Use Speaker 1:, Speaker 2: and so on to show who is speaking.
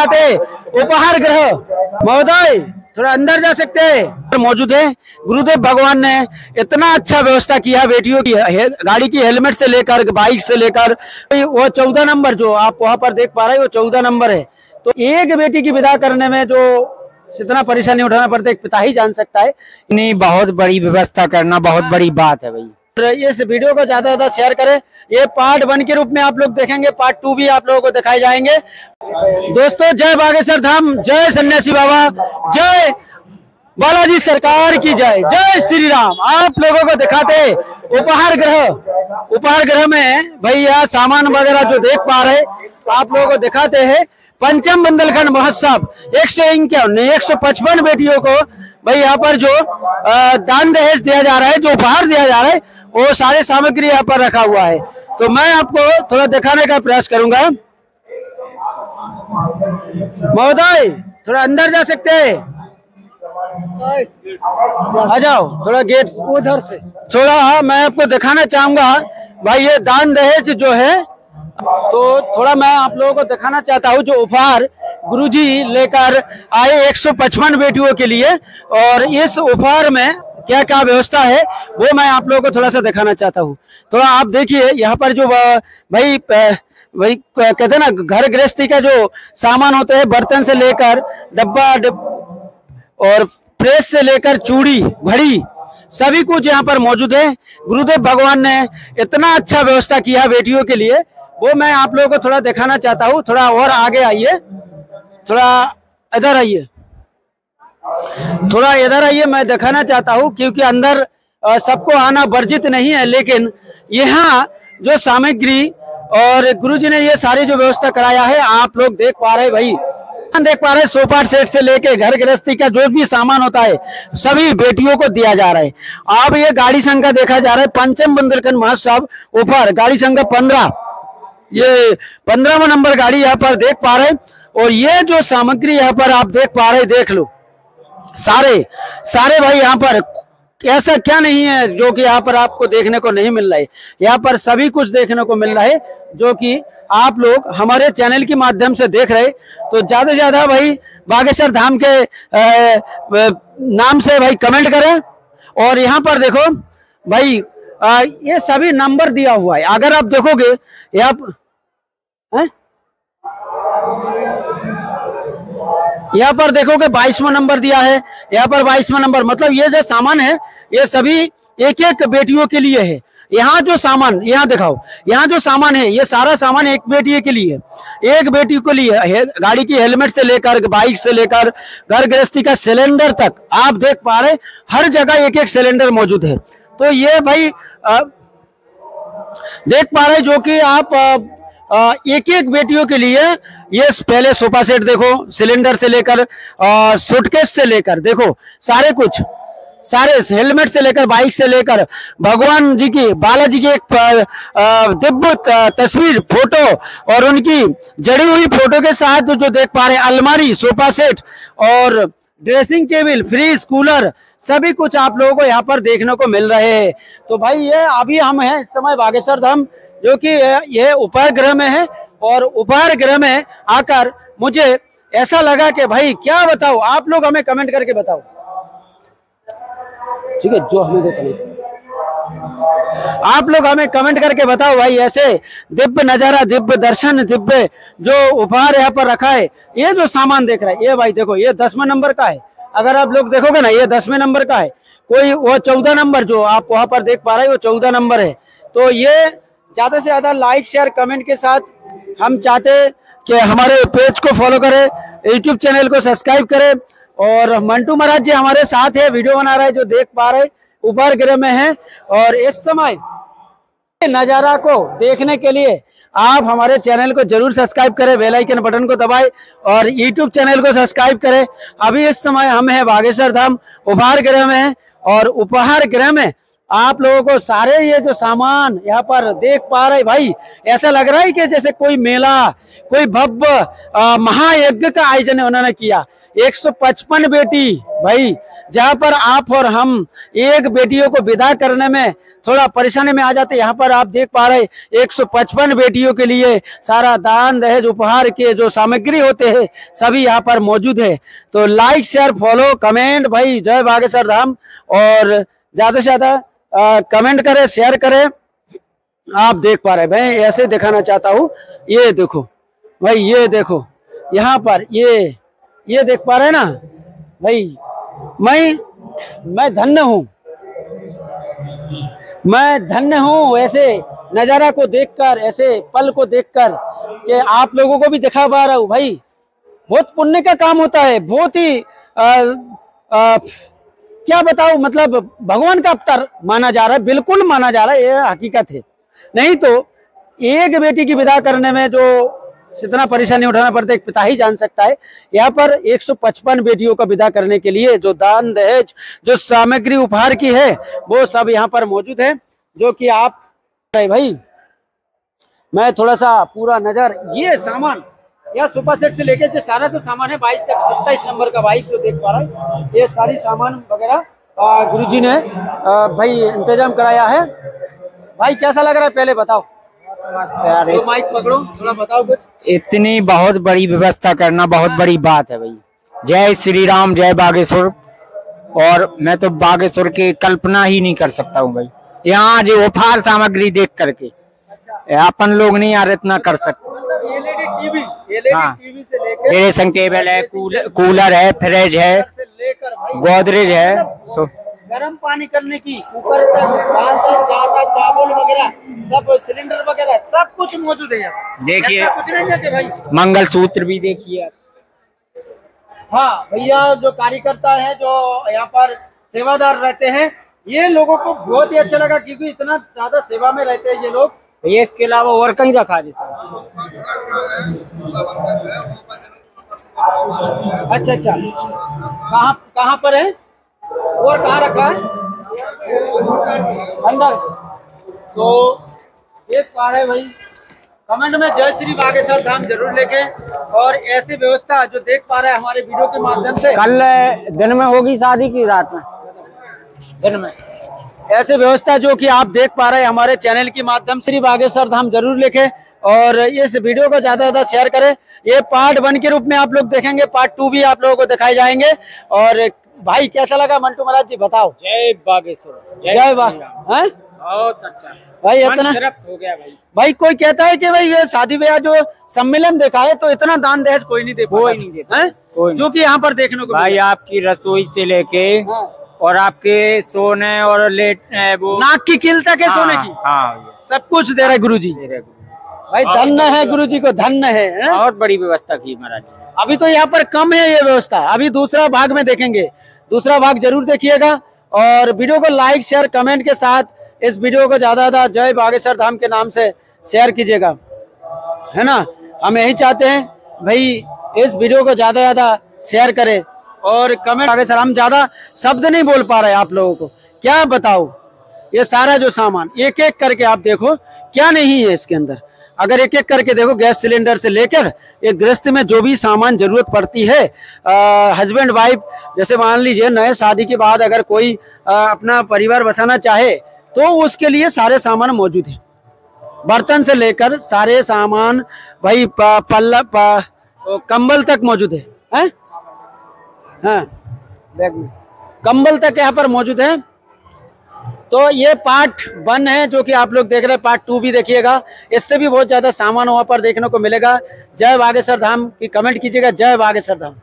Speaker 1: दिखाते उपहार ग्रह। महोदय, थोड़ा अंदर जा सकते हैं। मौजूद है। गुरुदेव भगवान ने इतना अच्छा व्यवस्था किया, बेटियों की गाड़ी की हेलमेट से लेकर, बाइक से लेकर। वो चौदह नंबर जो आप वहाँ पर देख पा रहे हैं, वो चौदह नंबर है। तो एक बेटी की विदा करने में जो इतना परेशानी उठाना पड़ता है पिता ही जान सकता है।
Speaker 2: नहीं बहुत बड़ी व्यवस्था करना बहुत बड़ी बात है भाई।
Speaker 1: इस वीडियो को ज़्यादा ज़्यादा शेयर करें। ये पार्ट वन के रूप में आप लोग देखेंगे पार्ट टू भी आप लोगों को दिखाए जाएँगे। दोस्तों, जय बागेश्वर धाम, जय सन्यासी बाबा, जय बालाजी सरकार की जय। जय श्री राम आप लोगों को दिखाते उपहार ग्रह। उपहार ग्रह में भैया सामान वगैरह जो देख पा रहे, आप लोगों को दिखाते हैं। पंचम बंदलखंड महोत्सव, एक सौ इक्यावन एक सौ पचपन बेटियों को भाई यहाँ पर जो दान दहेज दिया जा रहा है, जो उपहार दिया जा रहा है वो सारे सामग्री यहाँ पर रखा हुआ है। तो मैं आपको थोड़ा दिखाने का प्रयास करूँगा। महोदय थोड़ा अंदर जा सकते हैं? आ जाओ थोड़ा गेट उधर से। थोड़ा हाँ, मैं आपको दिखाना चाहूँगा। भाई ये दान दहेज जो है तो थोड़ा मैं आप लोगों को दिखाना चाहता हूँ जो उपहार गुरुजी लेकर आए 155 बेटियों के लिए। और इस उपहार में क्या क्या व्यवस्था है वो मैं आप लोगों को थोड़ा सा दिखाना चाहता हूँ। थोड़ा आप देखिए यहाँ पर जो भाई भाई कहते ना घर गृहस्थी का जो सामान होते हैं बर्तन से लेकर डब्बा डिब, और प्रेस से लेकर चूड़ी घड़ी सभी कुछ यहाँ पर मौजूद है। गुरुदेव भगवान ने इतना अच्छा व्यवस्था किया बेटियों के लिए वो मैं आप लोगों को थोड़ा दिखाना चाहता हूँ। थोड़ा और आगे आइए थोड़ा इधर आइए। थोड़ा इधर आइए, मैं दिखाना चाहता हूँ, क्योंकि अंदर सबको आना वर्जित नहीं है, लेकिन यहाँ जो सामग्री और गुरुजी ने ये सारी जो व्यवस्था कराया है, आप लोग देख पा रहे भाई। देख पा रहे सोफा सेट से लेके घर गृहस्थी का जो भी सामान होता है, सभी बेटियों को दिया जा रहा है। अब ये गाड़ी संघ देखा जा रहा है, पंचम बुंदेलखंड महोत्सव ऊपर, गाड़ी संघ पंद्रह। ये पंद्रहवा नंबर गाड़ी यहाँ पर देख पा रहे और ये जो सामग्री यहाँ पर आप देख पा रहे देख लो। सारे सारे भाई यहाँ पर, ऐसा क्या नहीं है जो कि यहाँ पर आपको देखने को नहीं मिल रहा है। यहाँ पर सभी कुछ देखने को मिल रहा है, जो कि आप लोग हमारे चैनल के माध्यम से देख रहे तो ज़्यादा से ज़्यादा भाई बागेश्वर धाम के नाम से भाई कमेंट करें। और यहाँ पर देखो भाई ये सभी नंबर दिया हुआ है। अगर आप देखोगे, यहाँ? यहाँ पर देखोगे बाईसवा नंबर दिया है। यहाँ पर बाईसवा नंबर मतलब ये जो सामान है ये सभी एक एक बेटियों के लिए है। यहाँ जो सामान यहाँ दिखाओ यहाँ जो सामान है ये सारा सामान एक बेटी के लिए। एक बेटी के लिए गाड़ी की हेलमेट से लेकर बाइक से लेकर घर गृहस्थी का सिलेंडर तक। आप देख पा रहे हर जगह एक एक सिलेंडर मौजूद है। तो ये भाई अ, देख पा रहे जो कि आप एक एक बेटियों के लिए ये पहले सोफा सेट देखो, सिलेंडर से लेकर सूटकेस से लेकर, देखो, सारे कुछ, सारे हेलमेट से लेकर, बाइक से लेकर, भगवान जी की, बालाजी की एक दिव्य तस्वीर, फ़ोटो, और उनकी जड़ी हुई फ़ोटो के साथ जो देख पा रहे अलमारी, सोफा सेट, और ड्रेसिंग टेबल फ्रिज कूलर सभी कुछ आप लोगों को यहाँ पर देखने को मिल रहे हैं। तो भाई ये अभी हम हैं इस समय बागेश्वर धाम, जो कि ये उपहार गृह में है और उपहार गृह में आकर मुझे ऐसा लगा कि भाई क्या बताओ आप लोग हमें कमेंट करके बताओ। ठीक है, जो हमें देते आप लोग हमें कमेंट करके बताओ भाई, ऐसे दिव्य नज़ारा, दिव्य दर्शन, दिव्य जो उपहार यहाँ पर रखा है, ये जो सामान देख रहा है, ये भाई देखो, ये दसवा नंबर का है। अगर आप लोग देखोगे ना, ये दसवें नंबर का है। कोई, वो चौदह नंबर जो आप वहाँ पर देख पा रहे हो, वो चौदह नंबर है। तो ये ज़्यादा से ज़्यादा लाइक शेयर कमेंट के साथ हम चाहते कि हमारे पेज को फॉलो करें यूट्यूब चैनल को सब्सक्राइब करें और मंटू महाराज जी हमारे साथ है वीडियो बना रहे जो देख पा रहे उपहार गृह में है और इस समय नज़ारा को देखने के लिए आप हमारे चैनल को ज़रूर सब्सक्राइब करें, बेल आइकन बटन को दबाएँ और यूट्यूब चैनल को सब्सक्राइब करें। अभी इस समय हम हैं बागेश्वर धाम, उपहार गृह में और उपहार गृह में आप लोगों को सारे ये जो सामान यहाँ पर देख पा रहे भाई, ऐसा लग रहा है कि जैसे कोई मेला, कोई भव्य महायज्ञ का आयोजन उन्होंने किया। 155 बेटी भाई, जहाँ पर आप और हम एक बेटियों को विदा करने में थोड़ा परेशानी में आ जाते यहाँ पर आप देख पा रहे 155 बेटियों के लिए सारा दान, दहेज, उपहार के जो सामग्री होते हैं, सभी यहाँ पर मौजूद है। तो लाइक शेयर फॉलो कमेंट भाई, जय बागेश्वर धाम। और ज़्यादा से ज़्यादा कमेंट करें शेयर करें। आप देख पा रहे मैं ऐसे दिखाना चाहता हूँ। ये देखो, भाई, ये देखो, यहाँ पर ये ये देख पा रहे ना? भाई मैं मैं धन्य हूँ। मैं धन्य हूँ ऐसे नज़ारा को देखकर ऐसे पल को देखकर कि आप लोगों को भी दिखा पा रहा हूँ। भाई बहुत पुण्य का काम होता है बहुत ही आ, आ, क्या बताऊँ मतलब भगवान का अवतार माना जा रहा है बिल्कुल माना जा रहा है ये हकीकत है। नहीं तो एक बेटी की विदा करने में जो इतना परेशानी उठाना पड़ता है, एक पिता ही जान सकता है। यहाँ पर 155 बेटियों का विदा करने के लिए जो दान, दहेज, जो सामग्री उपहार की है, वो सब यहाँ पर मौजूद है, जो कि आप भाई। मैं थोड़ा सा पूरा नज़र, ये सामान, यह सुपर सेट से लेके जो सारा जो सामान है, बाइक तक, सत्ताईस नंबर का बाइक जो देख पा रहा है, ये सारी सामान वगैरह गुरु जी ने भाई इंतज़ाम कराया है। भाई कैसा लग रहा है, पहले बताओ।
Speaker 2: मस्त यार
Speaker 1: तो माइक पकड़ो थोड़ा बताओ कुछ।
Speaker 2: इतनी बहुत बड़ी व्यवस्था करना बहुत बड़ी बात है भाई। जय श्री राम जय बागेश्वर। और मैं तो बागेश्वर की कल्पना ही नहीं कर सकता हूँ भाई। यहाँ जो उपहार सामग्री देख करके अपन लोग नहीं यार इतना कर सकते।
Speaker 1: मतलब एलईडी
Speaker 2: हाँ।
Speaker 1: टीवी से लेकर
Speaker 2: ड्रेसिंग टेबल है कूलर है फ्रिज है गोदरेज है सो
Speaker 1: गर्म पानी करने की कुकर तक चाटा चावल वगैरह सब सिलेंडर वगैरह सब कुछ मौजूद है
Speaker 2: देखिए।
Speaker 1: कुछ नहीं है कि भाई।
Speaker 2: मंगल सूत्र भी देखिए
Speaker 1: हाँ भैया जो कार्यकर्ता है जो यहाँ पर सेवादार रहते हैं ये लोगों को बहुत ही अच्छा लगा क्योंकि इतना ज़्यादा सेवा में रहते हैं ये लोग।
Speaker 2: ये इसके अलावा और कहीं रखा जैसे
Speaker 1: अच्छा अच्छा। कहाँ कहाँ पर है? और कहाँ रखा है? अंदर। तो देख पा रहे भाई। कमेंट में जय श्री बागेश्वर धाम ज़रूर लेके और ऐसी व्यवस्था जो देख पा रहे हैं हमारे वीडियो के माध्यम से।
Speaker 2: कल दिन में होगी शादी की रात में? दिन में।
Speaker 1: ऐसे व्यवस्था जो कि आप देख पा रहे हैं हमारे चैनल के माध्यम श्री बागेश्वर धाम ज़रूर लिखे और इस वीडियो को ज़्यादा ज़्यादा शेयर करें। ये पार्ट वन के रूप में आप लोग देखेंगे पार्ट टू भी आप लोगों को दिखाए जाएँगे और भाई कैसा लगा मंटू महाराज जी बताओ
Speaker 2: जय बागेश्वर
Speaker 1: जय बा हैं?
Speaker 2: बहुत अच्छा
Speaker 1: भाई इतना
Speaker 2: हो गया भाई
Speaker 1: भाई कोई कहता है कि भाई ये शादी ब्याह जो सम्मेलन देखा है तो इतना दान दहेज कोई नहीं दे।
Speaker 2: कोई नहीं देता।
Speaker 1: हैं?
Speaker 2: कोई
Speaker 1: जो कि यहाँ पर देखने को
Speaker 2: भाई आपकी रसोई से लेके
Speaker 1: हाँ।
Speaker 2: और आपके सोने और लेट वो
Speaker 1: नाक की कील तक है सोने की
Speaker 2: हाँ
Speaker 1: सब कुछ दे रहे गुरु जी। भाई धन्य है गुरु जी को धन्य है हैं?
Speaker 2: बहुत बड़ी व्यवस्था की महाराज
Speaker 1: अभी तो यहाँ पर कम है ये व्यवस्था। अभी दूसरा भाग में देखेंगे। दूसरा भाग ज़रूर देखिएगा और वीडियो को लाइक, शेयर, कमेंट के साथ इस वीडियो को ज़्यादा ज़्यादा जय बागेश्वर धाम के नाम से शेयर कीजिएगा। है ना? हम यही चाहते हैं भाई इस वीडियो को ज़्यादा ज़्यादा शेयर करें और कमेंट बागेश्वर हम ज़्यादा शब्द नहीं बोल पा रहे आप लोगों को। क्या बताओ ये सारा जो सामान एक एक करके आप देखो, क्या नहीं है इसके अंदर। अगर एक एक करके देखो गैस सिलेंडर से लेकर एक गृहस्थ में जो भी सामान ज़रूरत पड़ती है हस्बैंड वाइफ जैसे मान लीजिए नए शादी के बाद अगर कोई आ, अपना परिवार बसाना चाहे तो उसके लिए सारे सामान मौजूद है। बर्तन से लेकर सारे सामान भाई पल्ला कंबल तक मौजूद है। हैं? हाँ कंबल तक यहाँ पर मौजूद है। तो ये पार्ट वन है, जो कि आप लोग देख रहे हैं। पार्ट टू भी देखिएगा। इससे भी बहुत ज़्यादा सामान वहाँ पर देखने को मिलेगा। जय बागेश्वर धाम की कमेंट कीजिएगा। जय बागेश्वर धाम।